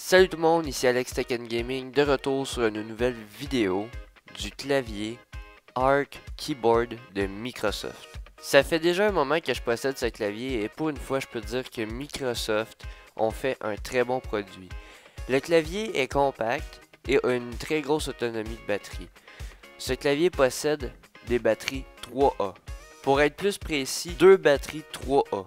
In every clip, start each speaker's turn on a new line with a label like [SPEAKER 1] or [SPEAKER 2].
[SPEAKER 1] Salut tout le monde, ici Alex Tech Gaming, de retour sur une nouvelle vidéo du clavier ARC Keyboard de Microsoft. Ça fait déjà un moment que je possède ce clavier et pour une fois je peux dire que Microsoft ont fait un très bon produit. Le clavier est compact et a une très grosse autonomie de batterie. Ce clavier possède des batteries 3A. Pour être plus précis, deux batteries 3A.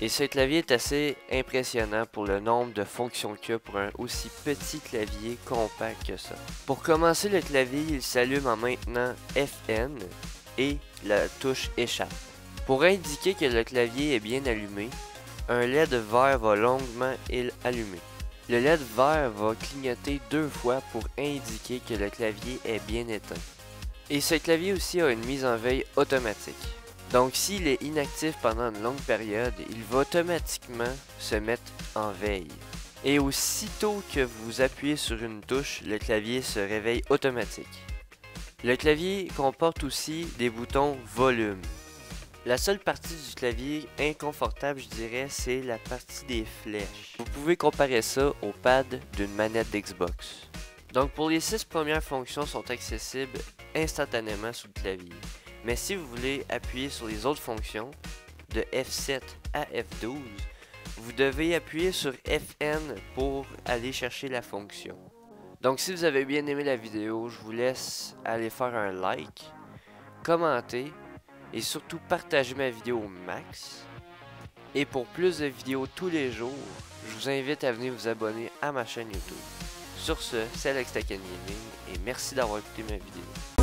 [SPEAKER 1] Et ce clavier est assez impressionnant pour le nombre de fonctions qu'il y a pour un aussi petit clavier compact que ça. Pour commencer le clavier, il s'allume en maintenant FN et la touche échappe. Pour indiquer que le clavier est bien allumé, un LED vert va longuement allumer. Le LED vert va clignoter deux fois pour indiquer que le clavier est bien éteint. Et ce clavier aussi a une mise en veille automatique. Donc s'il est inactif pendant une longue période, il va automatiquement se mettre en veille. Et aussitôt que vous appuyez sur une touche, le clavier se réveille automatique. Le clavier comporte aussi des boutons volume. La seule partie du clavier inconfortable, je dirais, c'est la partie des flèches. Vous pouvez comparer ça au pad d'une manette d'Xbox. Donc pour les six premières fonctions sont accessibles instantanément sous le clavier. Mais si vous voulez appuyer sur les autres fonctions, de F7 à F12, vous devez appuyer sur FN pour aller chercher la fonction. Donc si vous avez bien aimé la vidéo, je vous laisse aller faire un like, commenter et surtout partager ma vidéo au max. Et pour plus de vidéos tous les jours, je vous invite à venir vous abonner à ma chaîne YouTube. Sur ce, c'est Alex Gaming et merci d'avoir écouté ma vidéo.